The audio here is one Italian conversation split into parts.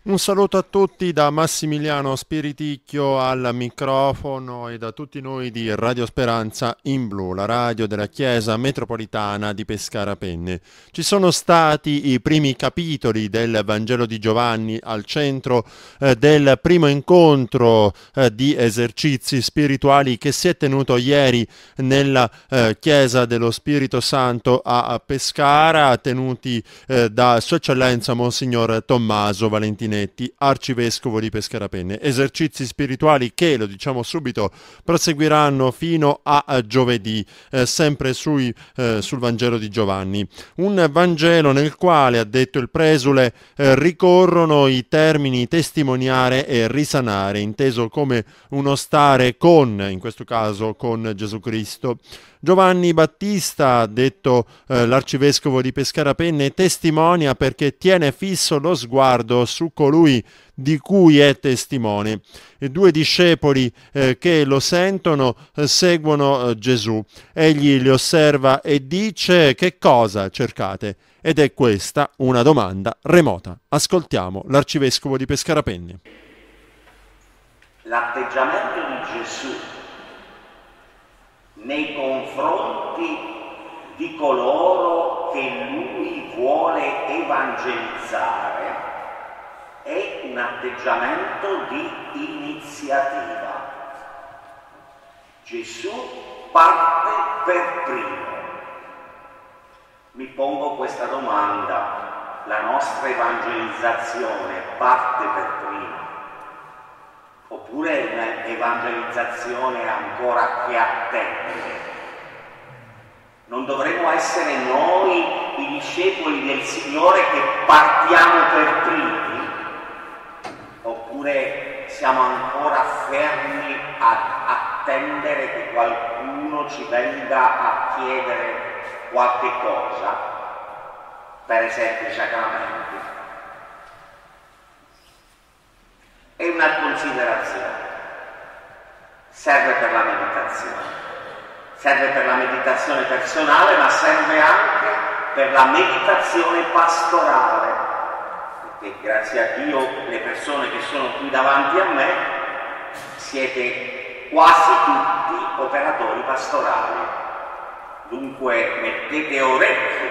Un saluto a tutti da Massimiliano Spiriticchio al microfono e da tutti noi di Radio Speranza in Blu, la radio della Chiesa metropolitana di Pescara Penne. Ci sono stati i primi capitoli del Vangelo di Giovanni al centro eh, del primo incontro eh, di esercizi spirituali che si è tenuto ieri nella eh, Chiesa dello Spirito Santo a Pescara, tenuti eh, da Sua Eccellenza Monsignor Tommaso Valentinetti Giannetti, arcivescovo di Pescarapenne. Esercizi spirituali che, lo diciamo subito, proseguiranno fino a giovedì, eh, sempre sui, eh, sul Vangelo di Giovanni. Un Vangelo nel quale, ha detto il presule, eh, ricorrono i termini testimoniare e risanare, inteso come uno stare con, in questo caso con Gesù Cristo. Giovanni Battista, detto eh, l'arcivescovo di Pescarapenne, testimonia perché tiene fisso lo sguardo su colui di cui è testimone. I due discepoli eh, che lo sentono eh, seguono eh, Gesù. Egli li osserva e dice che cosa cercate? Ed è questa una domanda remota. Ascoltiamo l'arcivescovo di Pescarapenne. L'atteggiamento di Gesù nei confronti di coloro che lui vuole evangelizzare è un atteggiamento di iniziativa. Gesù parte per primo. Mi pongo questa domanda, la nostra evangelizzazione parte per primo? Oppure un'evangelizzazione ancora che attende. Non dovremmo essere noi i discepoli del Signore che partiamo per primi, oppure siamo ancora fermi ad attendere che qualcuno ci venga a chiedere qualche cosa, per esempio i sacramenti. È una considerazione. Serve per la meditazione. Serve per la meditazione personale, ma serve anche per la meditazione pastorale. Perché grazie a Dio le persone che sono qui davanti a me siete quasi tutti operatori pastorali. Dunque mettete orecchio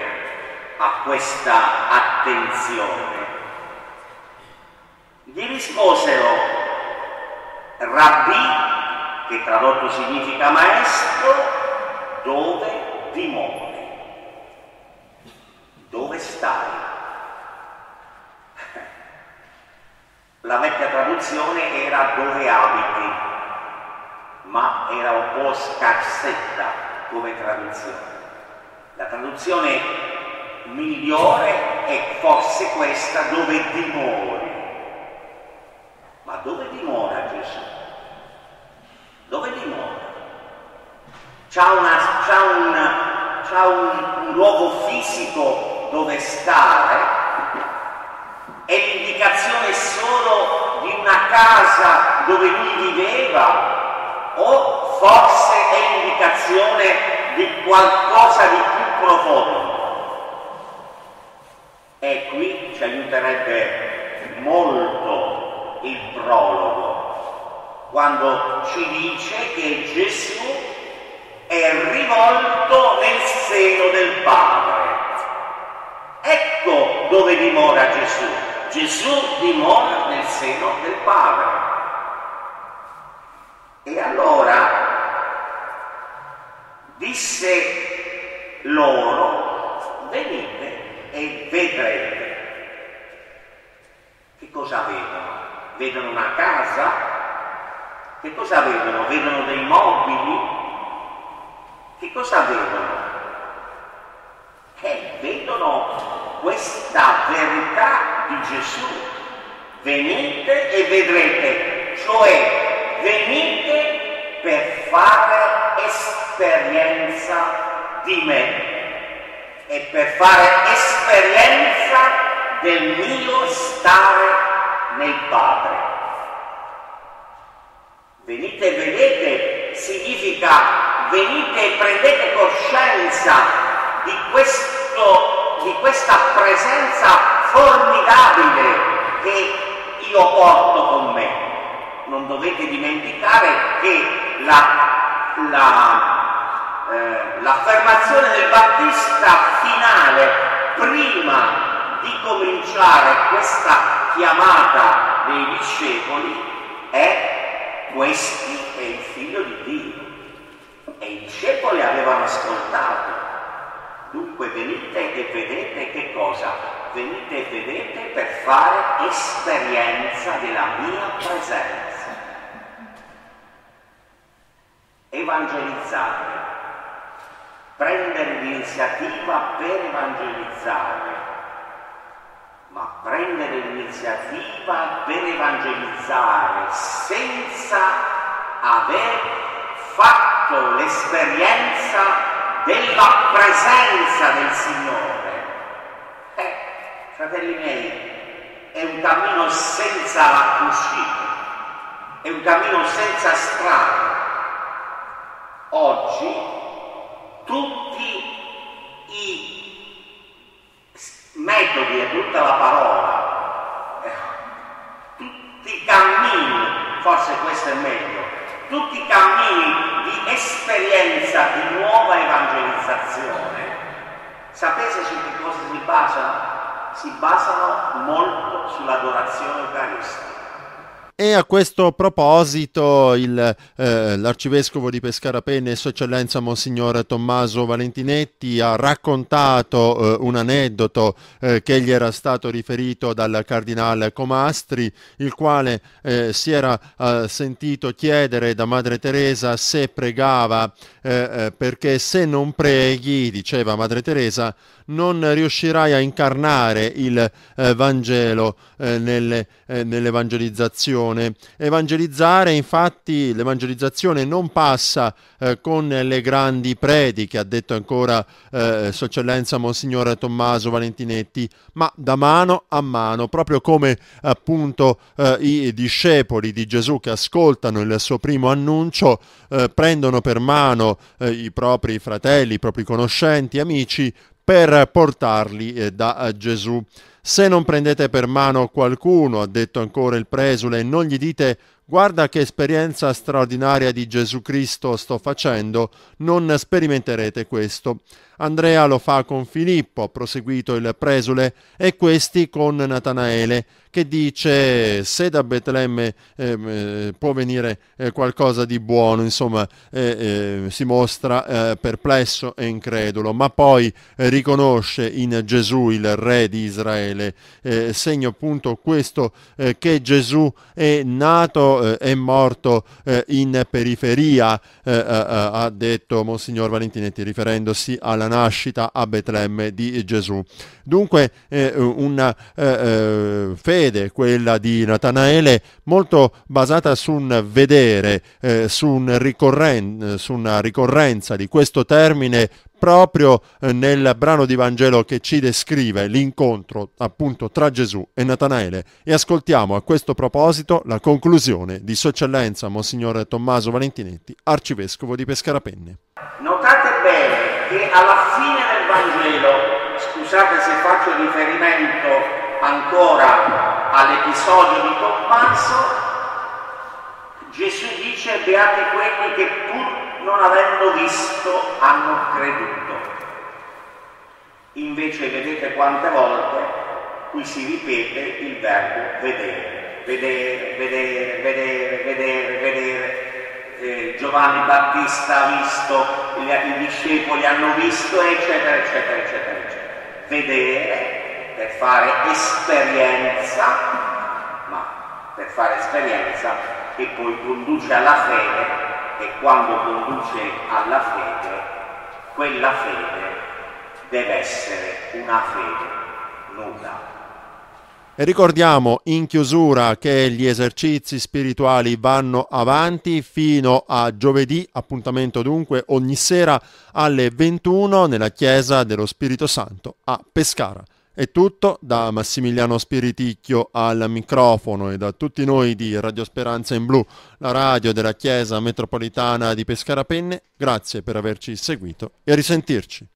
a questa attenzione gli risposero Rabbi, che tradotto significa maestro, dove dimori? Dove stai? La vecchia traduzione era dove abiti, ma era un po' scarsetta come traduzione. La traduzione migliore è forse questa dove dimori. Ma dove dimora Gesù? Dove dimora? C'ha, un, un, un luogo fisico dove stare? È l'indicazione solo di una casa dove lui viveva? O forse è l'indicazione di qualcosa di più profondo? E qui ci aiuterebbe molto il prologo, quando ci dice che Gesù è rivolto nel seno del Padre. Ecco dove dimora Gesù. Gesù dimora nel seno del Padre. E allora disse loro, venite e vedrete. Che cosa vedono? Vedono una casa? Che cosa vedono? Vedono dei mobili? Che cosa vedono? Eh, vedono questa verità di Gesù. Venite e vedrete, cioè venite per fare esperienza di me e per fare esperienza del mio stare nel Padre. Venite e vedete significa venite e prendete coscienza di, questo, di questa presenza formidabile che dovete dimenticare che la, la, eh, l'affermazione del Battista finale, prima di cominciare questa chiamata dei discepoli, è questi è il figlio di Dio. E i discepoli avevano ascoltato. Dunque venite e vedete che cosa? Venite e vedete per fare esperienza della mia presenza. Evangelizzare, prendere l'iniziativa per evangelizzare, ma prendere l'iniziativa per evangelizzare senza aver fatto l'esperienza della presenza del Signore. Eh, fratelli miei, è un cammino senza uscita, è un cammino senza strada. Oggi tutti i metodi e tutta la parola, eh, tutti i cammini, forse questo è meglio, tutti i cammini di esperienza di nuova evangelizzazione, sapete su che cosa si basano? Si basano molto sull'adorazione eucaristica. E a questo proposito il, eh, l'arcivescovo di Pescarapenne, Sua Eccellenza Monsignor Tommaso Valentinetti, ha raccontato eh, un aneddoto eh, che gli era stato riferito dal cardinale Comastri, il quale eh, si era eh, sentito chiedere da Madre Teresa se pregava, eh, perché se non preghi, diceva Madre Teresa, non riuscirai a incarnare il Vangelo nelle, nell'evangelizzazione evangelizzazione. Evangelizzare, infatti, l'evangelizzazione non passa eh, con le grandi prediche, ha detto ancora eh, Sua Eccellenza Monsignore Tommaso Valentinetti, ma da mano a mano, proprio come appunto eh, i discepoli di Gesù che ascoltano il suo primo annuncio, eh, prendono per mano eh, i propri fratelli, i propri conoscenti, amici, per portarli eh, da Gesù. Se non prendete per mano qualcuno, ha detto ancora il presule, non gli dite guarda che esperienza straordinaria di Gesù Cristo sto facendo, non sperimenterete questo. Andrea lo fa con Filippo, ha proseguito il presule, e questi con Natanaele, che dice se da Betlemme ehm, eh, può venire eh, qualcosa di buono, insomma eh, eh si mostra eh, perplesso e incredulo, ma poi eh, riconosce in Gesù il re di Israele, segno appunto questo che Gesù è nato e morto in periferia, ha detto Monsignor Valentinetti riferendosi alla nascita a Betlemme di Gesù. Dunque eh, una eh, eh, fede, quella di Natanaele, molto basata su un vedere, eh, su, un ricorren- su una ricorrenza di questo termine proprio eh, nel brano di Vangelo che ci descrive l'incontro appunto tra Gesù e Natanaele e ascoltiamo a questo proposito la conclusione di Sua Eccellenza Monsignore Tommaso Valentinetti, Arcivescovo di Pescarapenne. Notate bene che alla fine del Vangelo, scusate se faccio riferimento ancora all'episodio di Tommaso, Gesù dice beati quelli che pur non avendo visto hanno creduto. Invece vedete quante volte qui si ripete il verbo vedere, vedere, vedere, vedere, vedere, vedere. Eh, Giovanni Battista ha visto, i discepoli hanno visto, eccetera, eccetera, eccetera, eccetera. Vedere per fare esperienza, ma per fare esperienza che poi conduce alla fede e quando conduce alla fede, quella fede deve essere una fede nuda. E ricordiamo in chiusura che gli esercizi spirituali vanno avanti fino a giovedì, appuntamento dunque ogni sera alle 21 nella chiesa dello Spirito Santo a Pescara. È tutto da Massimiliano Spiriticchio al microfono e da tutti noi di Radio Speranza in Blu, la radio della Chiesa Metropolitana di Pescara Penne. Grazie per averci seguito e a risentirci.